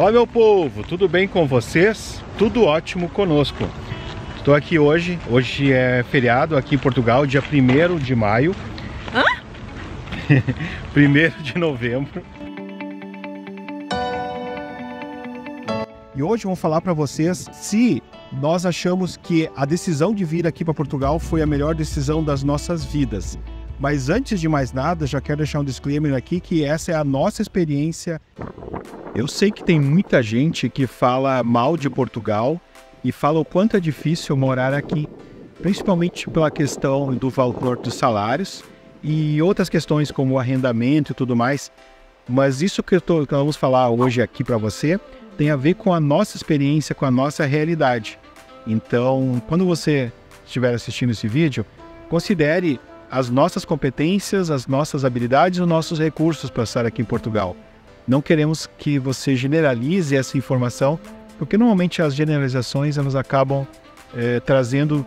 Fala meu povo, tudo bem com vocês? Tudo ótimo conosco. Estou aqui hoje, hoje é feriado aqui em Portugal, dia 1 de maio. Hã? 1 de novembro. E hoje vamos falar para vocês se nós achamos que a decisão de vir aqui para Portugal foi a melhor decisão das nossas vidas. Mas antes de mais nada, já quero deixar um disclaimer aqui que essa é a nossa experiência eu sei que tem muita gente que fala mal de Portugal e fala o quanto é difícil morar aqui, principalmente pela questão do valor dos salários e outras questões como arrendamento e tudo mais. Mas isso que, eu tô, que nós vamos falar hoje aqui para você tem a ver com a nossa experiência, com a nossa realidade. Então, quando você estiver assistindo esse vídeo, considere as nossas competências, as nossas habilidades, os nossos recursos para estar aqui em Portugal. Não queremos que você generalize essa informação, porque normalmente as generalizações elas acabam é, trazendo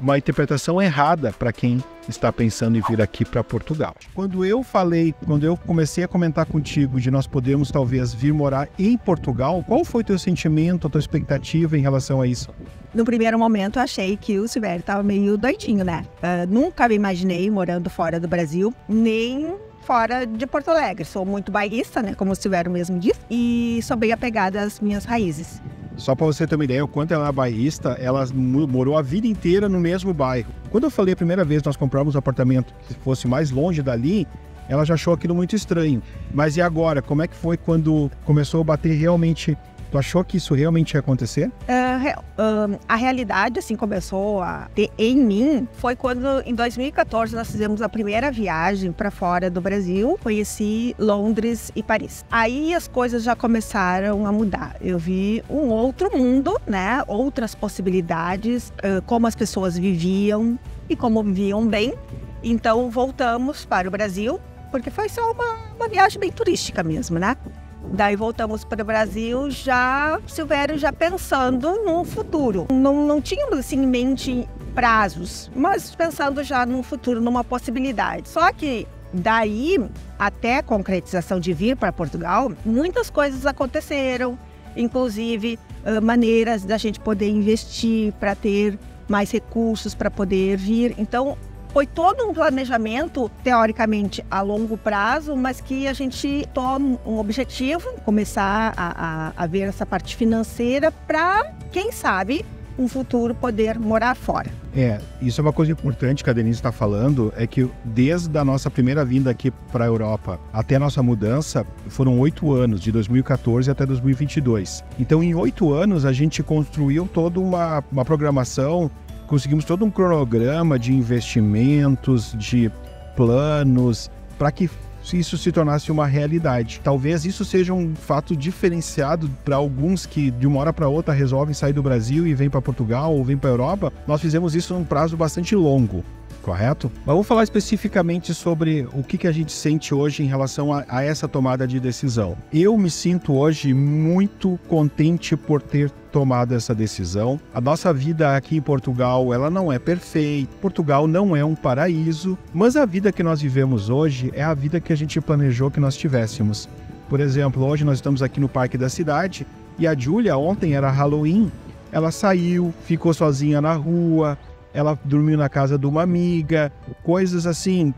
uma interpretação errada para quem está pensando em vir aqui para Portugal. Quando eu falei, quando eu comecei a comentar contigo de nós podermos talvez vir morar em Portugal, qual foi o teu sentimento, a tua expectativa em relação a isso? No primeiro momento, eu achei que o Silvério estava meio doidinho, né? Uh, nunca me imaginei morando fora do Brasil, nem fora de Porto Alegre. Sou muito bairrista, né, como o Silvério mesmo disse, e sou bem apegada às minhas raízes. Só para você ter uma ideia, o quanto ela é bairrista, ela morou a vida inteira no mesmo bairro. Quando eu falei a primeira vez nós compramos um apartamento que fosse mais longe dali, ela já achou aquilo muito estranho. Mas e agora? Como é que foi quando começou a bater realmente Tu achou que isso realmente ia acontecer? Uh, a realidade, assim, começou a ter em mim foi quando, em 2014, nós fizemos a primeira viagem para fora do Brasil. Conheci Londres e Paris. Aí as coisas já começaram a mudar. Eu vi um outro mundo, né? Outras possibilidades, uh, como as pessoas viviam e como viviam bem. Então voltamos para o Brasil, porque foi só uma, uma viagem bem turística mesmo, né? Daí voltamos para o Brasil já, Silvério já pensando no futuro. Não, não tínhamos assim em mente prazos, mas pensando já no futuro, numa possibilidade. Só que daí até a concretização de vir para Portugal, muitas coisas aconteceram, inclusive maneiras da gente poder investir para ter mais recursos para poder vir. Então, foi todo um planejamento, teoricamente, a longo prazo, mas que a gente toma um objetivo, começar a, a, a ver essa parte financeira para, quem sabe, um futuro poder morar fora. É, isso é uma coisa importante que a Denise está falando, é que desde a nossa primeira vinda aqui para a Europa até a nossa mudança, foram oito anos, de 2014 até 2022. Então, em oito anos, a gente construiu toda uma, uma programação conseguimos todo um cronograma de investimentos, de planos, para que isso se tornasse uma realidade. Talvez isso seja um fato diferenciado para alguns que de uma hora para outra resolvem sair do Brasil e vêm para Portugal ou vêm para Europa. Nós fizemos isso num prazo bastante longo correto? Mas vamos falar especificamente sobre o que, que a gente sente hoje em relação a, a essa tomada de decisão. Eu me sinto hoje muito contente por ter tomado essa decisão. A nossa vida aqui em Portugal, ela não é perfeita. Portugal não é um paraíso, mas a vida que nós vivemos hoje é a vida que a gente planejou que nós tivéssemos. Por exemplo, hoje nós estamos aqui no Parque da Cidade e a Júlia ontem era Halloween. Ela saiu, ficou sozinha na rua, ela dormiu na casa de uma amiga, coisas assim.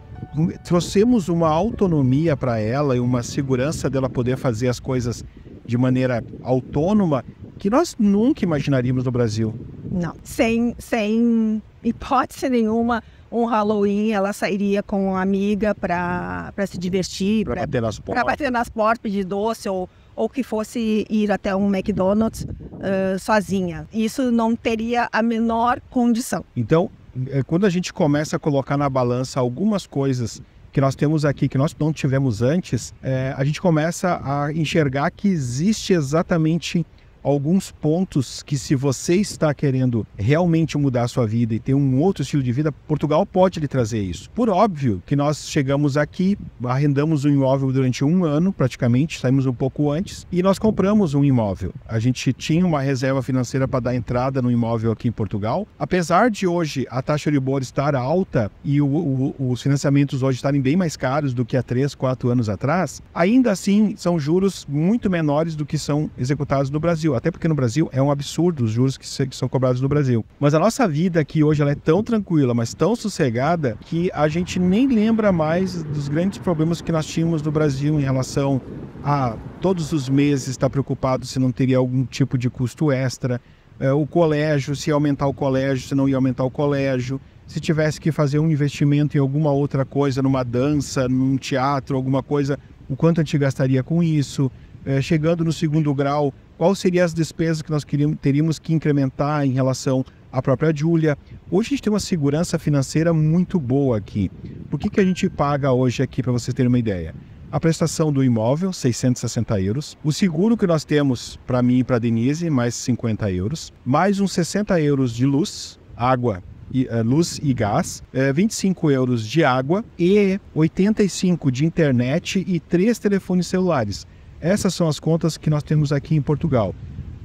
Trouxemos uma autonomia para ela e uma segurança dela poder fazer as coisas de maneira autônoma que nós nunca imaginaríamos no Brasil. Não, sem, sem hipótese nenhuma, um Halloween ela sairia com uma amiga para se divertir, para bater nas portas, para bater nas portas, pedir doce ou ou que fosse ir até um McDonald's uh, sozinha. Isso não teria a menor condição. Então, é, quando a gente começa a colocar na balança algumas coisas que nós temos aqui que nós não tivemos antes, é, a gente começa a enxergar que existe exatamente alguns pontos que, se você está querendo realmente mudar a sua vida e ter um outro estilo de vida, Portugal pode lhe trazer isso. Por óbvio que nós chegamos aqui, arrendamos um imóvel durante um ano, praticamente, saímos um pouco antes, e nós compramos um imóvel. A gente tinha uma reserva financeira para dar entrada no imóvel aqui em Portugal. Apesar de hoje a taxa de Libor estar alta e o, o, os financiamentos hoje estarem bem mais caros do que há três, quatro anos atrás, ainda assim são juros muito menores do que são executados no Brasil. Até porque no Brasil é um absurdo os juros que, são cobrados no Brasil. Mas a nossa vida aqui hoje é tão tranquila, mas tão sossegada, que a gente nem lembra mais dos grandes problemas que nós tínhamos no Brasil em relação a todos os meses estar preocupado se não teria algum tipo de custo extra, é, o colégio, se aumentar o colégio, se não ia aumentar o colégio, se tivesse que fazer um investimento em alguma outra coisa, numa dança, num teatro, alguma coisa, o quanto a gente gastaria com isso. É, chegando no segundo grau, quais seriam as despesas que nós teríamos que incrementar em relação à própria Júlia. Hoje a gente tem uma segurança financeira muito boa aqui. Por que, que a gente paga hoje aqui, para vocês terem uma ideia? A prestação do imóvel, 660 euros. O seguro que nós temos para mim e para Denise, mais 50 euros. Mais uns 60 euros de luz, água e, uh, luz e gás, uh, eh, 25 euros de água e 85 de internet e três telefones celulares. Essas são as contas que nós temos aqui em Portugal.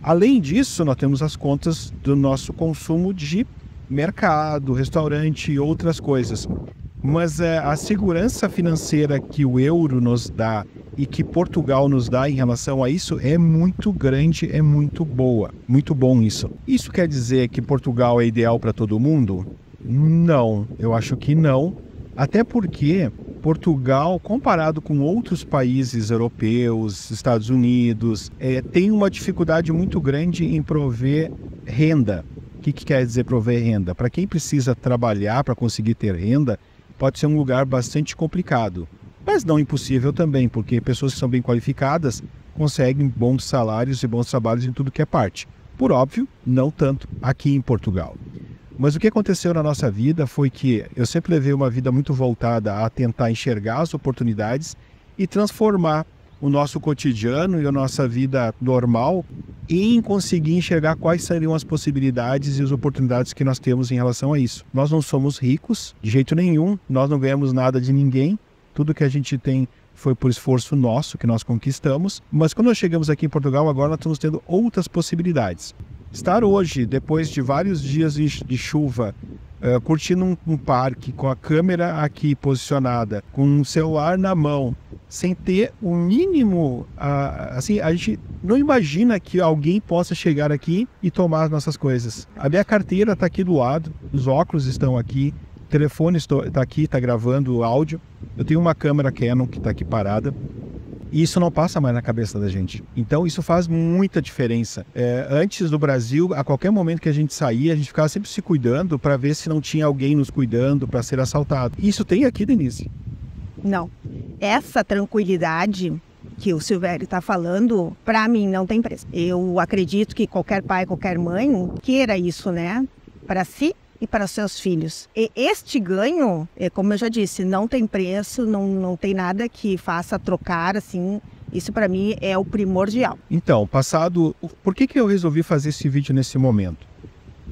Além disso, nós temos as contas do nosso consumo de mercado, restaurante e outras coisas. Mas é, a segurança financeira que o euro nos dá e que Portugal nos dá em relação a isso é muito grande, é muito boa. Muito bom isso. Isso quer dizer que Portugal é ideal para todo mundo? Não, eu acho que não. Até porque Portugal, comparado com outros países europeus, Estados Unidos, é, tem uma dificuldade muito grande em prover renda. O que, que quer dizer prover renda? Para quem precisa trabalhar para conseguir ter renda, pode ser um lugar bastante complicado, mas não impossível também, porque pessoas que são bem qualificadas conseguem bons salários e bons trabalhos em tudo que é parte. Por óbvio, não tanto aqui em Portugal. Mas o que aconteceu na nossa vida foi que eu sempre levei uma vida muito voltada a tentar enxergar as oportunidades e transformar o nosso cotidiano e a nossa vida normal em conseguir enxergar quais seriam as possibilidades e as oportunidades que nós temos em relação a isso. Nós não somos ricos de jeito nenhum, nós não ganhamos nada de ninguém, tudo que a gente tem foi por esforço nosso que nós conquistamos, mas quando nós chegamos aqui em Portugal, agora nós estamos tendo outras possibilidades. Estar hoje, depois de vários dias de chuva, uh, curtindo um, um, parque com a câmera aqui posicionada, com um celular na mão, sem ter o mínimo, uh, assim, a gente não imagina que alguém possa chegar aqui e tomar as nossas coisas. A minha carteira está aqui do lado, os óculos estão aqui, o telefone está aqui, está gravando áudio. Eu tenho uma câmera Canon que está aqui parada. E isso não passa mais na cabeça da gente. Então isso faz muita diferença. É, antes do Brasil, a qualquer momento que a gente saía, a gente ficava sempre se cuidando para ver se não tinha alguém nos cuidando para ser assaltado. Isso tem aqui, Denise? Não. Essa tranquilidade que o Silvério está falando, para mim não tem preço. Eu acredito que qualquer pai, qualquer mãe queira isso, né? Para si e para seus filhos. E este ganho, é, como eu já disse, não tem preço, não, não tem nada que faça trocar assim. Isso para mim é o primordial. Então, passado, por que, que eu resolvi fazer esse vídeo nesse momento?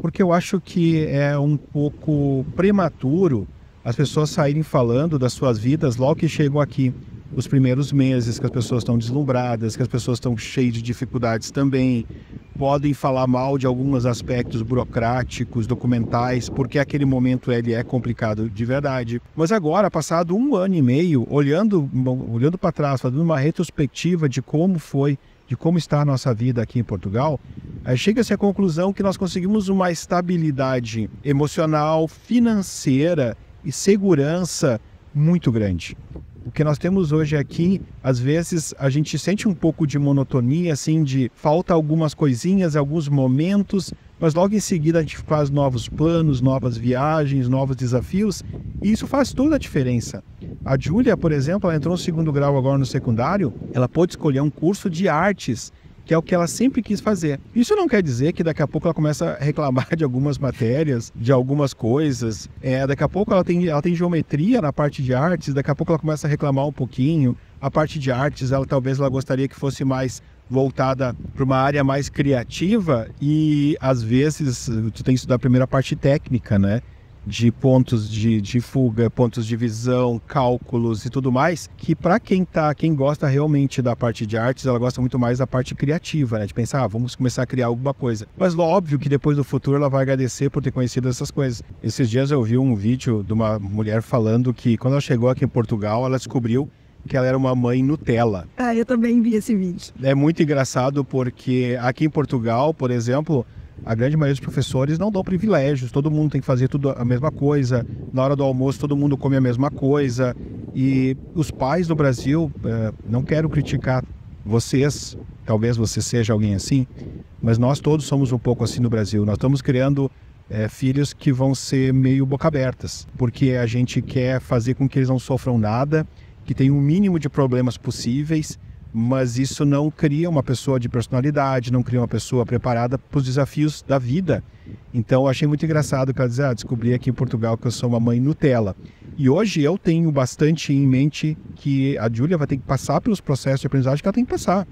Porque eu acho que é um pouco prematuro as pessoas saírem falando das suas vidas logo que chegam aqui os primeiros meses, que as pessoas estão deslumbradas, que as pessoas estão cheias de dificuldades também, podem falar mal de alguns aspectos burocráticos, documentais, porque aquele momento ele é complicado de verdade. Mas agora, passado um ano e meio, olhando, olhando para trás, fazendo uma retrospectiva de como foi, de como está a nossa vida aqui em Portugal, chega-se à conclusão que nós conseguimos uma estabilidade emocional, financeira e segurança muito grande o que nós temos hoje aqui, às vezes a gente sente um pouco de monotonia, assim, de falta algumas coisinhas, alguns momentos, mas logo em seguida a gente faz novos planos, novas viagens, novos desafios, e isso faz toda a diferença. A Júlia, por exemplo, ela entrou no segundo grau agora no secundário, ela pôde escolher um curso de artes que é o que ela sempre quis fazer. Isso não quer dizer que daqui a pouco ela começa a reclamar de algumas matérias, de algumas coisas. É, daqui a pouco ela tem, ela tem geometria na parte de artes, daqui a pouco ela começa a reclamar um pouquinho. A parte de artes, ela talvez ela gostaria que fosse mais voltada para uma área mais criativa e às vezes tu tem que estudar a primeira parte técnica, né? De pontos de, de fuga, pontos de visão, cálculos e tudo mais, que para quem tá, quem gosta realmente da parte de artes, ela gosta muito mais da parte criativa, né? De pensar, ah, vamos começar a criar alguma coisa. Mas óbvio que depois do futuro ela vai agradecer por ter conhecido essas coisas. Esses dias eu vi um vídeo de uma mulher falando que quando ela chegou aqui em Portugal, ela descobriu que ela era uma mãe Nutella. Ah, eu também vi esse vídeo. É muito engraçado porque aqui em Portugal, por exemplo, a grande maioria dos professores não dão privilégios, todo mundo tem que fazer tudo a mesma coisa, na hora do almoço todo mundo come a mesma coisa. E os pais do Brasil, eh, não quero criticar vocês, talvez você seja alguém assim, mas nós todos somos um pouco assim no Brasil. Nós estamos criando é, filhos que vão ser meio boca abertas, porque a gente quer fazer com que eles não sofram nada, que tenham o mínimo de problemas possíveis mas isso não cria uma pessoa de personalidade, não cria uma pessoa preparada para os desafios da vida. Então eu achei muito engraçado que ela dizia, ah, descobri aqui em Portugal que eu sou uma mãe Nutella. E hoje eu tenho bastante em mente que a Júlia vai ter que passar pelos processos de aprendizagem que ela tem que passar.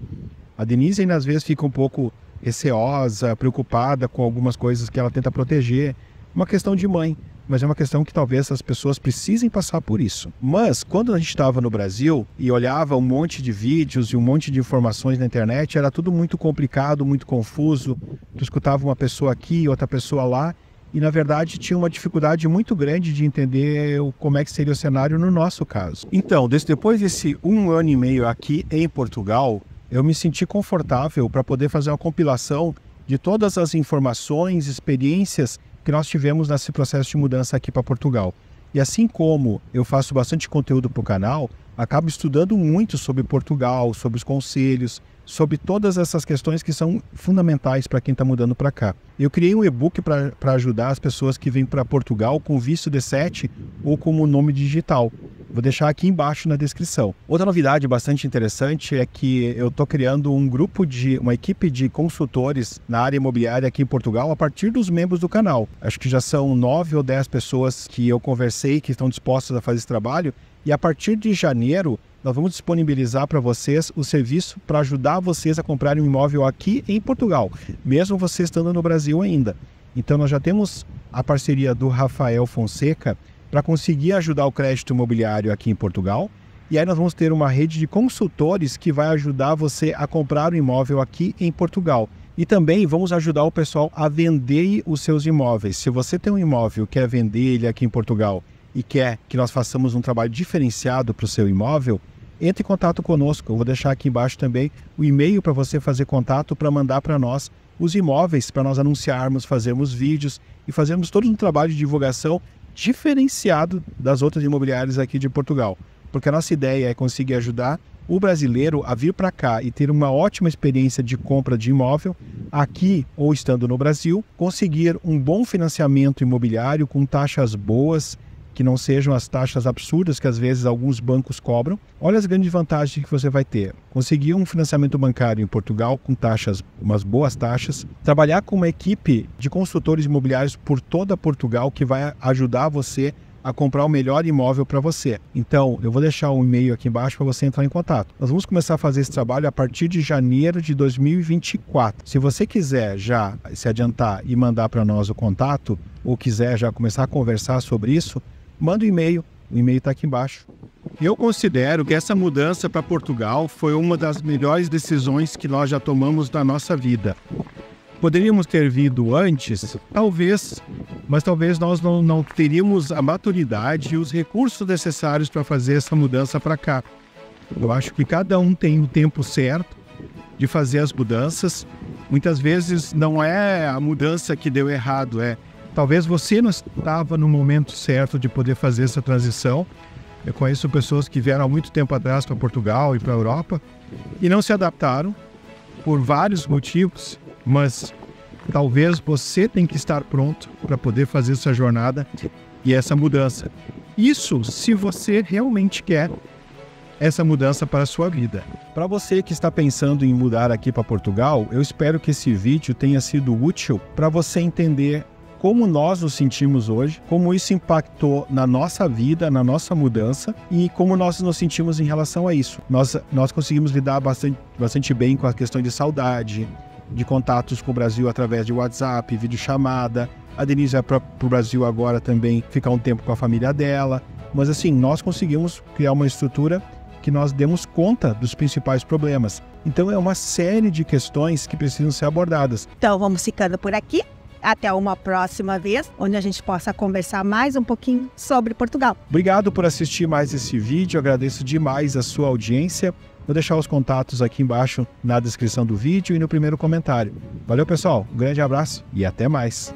A Denise ainda às vezes fica um pouco receosa, preocupada com algumas coisas que ela tenta proteger. Uma questão de mãe mas é uma questão que talvez as pessoas precisem passar por isso. Mas quando a gente estava no Brasil e olhava um monte de vídeos e um monte de informações na internet, era tudo muito complicado, muito confuso. Tu escutava uma pessoa aqui, outra pessoa lá, e na verdade tinha uma dificuldade muito grande de entender como é que seria o cenário no nosso caso. Então, depois desse um ano e meio aqui em Portugal, eu me senti confortável para poder fazer uma compilação de todas as informações, experiências que nós tivemos nesse processo de mudança aqui para Portugal. E assim como eu faço bastante conteúdo para o canal, acabo estudando muito sobre Portugal, sobre os conselhos, sobre todas essas questões que são fundamentais para quem está mudando para cá. Eu criei um e-book para ajudar as pessoas que vêm para Portugal com visto D7 ou como nome digital. Vou deixar aqui embaixo na descrição. Outra novidade bastante interessante é que eu estou criando um grupo de uma equipe de consultores na área imobiliária aqui em Portugal a partir dos membros do canal. Acho que já são nove ou dez pessoas que eu conversei que estão dispostas a fazer esse trabalho e a partir de janeiro nós vamos disponibilizar para vocês o serviço para ajudar vocês a comprarem um imóvel aqui em Portugal, mesmo vocês estando no Brasil ainda. Então nós já temos a parceria do Rafael Fonseca para conseguir ajudar o crédito imobiliário aqui em Portugal. E aí nós vamos ter uma rede de consultores que vai ajudar você a comprar o um imóvel aqui em Portugal. E também vamos ajudar o pessoal a vender os seus imóveis. Se você tem um imóvel quer vender ele aqui em Portugal e quer que nós façamos um trabalho diferenciado para o seu imóvel, entre em contato conosco. Eu vou deixar aqui embaixo também o e-mail para você fazer contato para mandar para nós os imóveis para nós anunciarmos, fazermos vídeos e fazermos todo um trabalho de divulgação diferenciado das outras imobiliárias aqui de Portugal. Porque a nossa ideia é conseguir ajudar o brasileiro a vir para cá e ter uma ótima experiência de compra de imóvel aqui ou estando no Brasil, conseguir um bom financiamento imobiliário com taxas boas que não sejam as taxas absurdas que às vezes alguns bancos cobram. Olha as grandes vantagens que você vai ter. Conseguir um financiamento bancário em Portugal com taxas, umas boas taxas, trabalhar com uma equipe de consultores imobiliários por toda Portugal que vai ajudar você a comprar o melhor imóvel para você. Então, eu vou deixar um e-mail aqui embaixo para você entrar em contato. Nós vamos começar a fazer esse trabalho a partir de janeiro de 2024. Se você quiser já se adiantar e mandar para nós o contato, ou quiser já começar a conversar sobre isso, manda um e-mail. O e-mail está aqui embaixo. Eu considero que essa mudança para Portugal foi uma das melhores decisões que nós já tomamos na nossa vida. Poderíamos ter vindo antes? Talvez, mas talvez nós não, não teríamos a maturidade e os recursos necessários para fazer essa mudança para cá. Eu acho que cada um tem o tempo certo de fazer as mudanças. Muitas vezes não é a mudança que deu errado, é Talvez você não estava no momento certo de poder fazer essa transição. Eu conheço pessoas que vieram há muito tempo atrás para Portugal e para a Europa e não se adaptaram por vários motivos, mas talvez você tem que estar pronto para poder fazer essa jornada e essa mudança. Isso se você realmente quer essa mudança para a sua vida. Para você que está pensando em mudar aqui para Portugal, eu espero que esse vídeo tenha sido útil para você entender como nós nos sentimos hoje, como isso impactou na nossa vida, na nossa mudança e como nós nos sentimos em relação a isso. Nós, nós conseguimos lidar bastante, bastante bem com a questão de saudade, de contatos com o Brasil através de WhatsApp, videochamada. A Denise vai para o Brasil agora também ficar um tempo com a família dela. Mas assim, nós conseguimos criar uma estrutura que nós demos conta dos principais problemas. Então é uma série de questões que precisam ser abordadas. Então vamos ficando por aqui. Até uma próxima vez, onde a gente possa conversar mais um pouquinho sobre Portugal. Obrigado por assistir mais esse vídeo, agradeço demais a sua audiência. Vou deixar os contatos aqui embaixo na descrição do vídeo e no primeiro comentário. Valeu, pessoal, um grande abraço e até mais.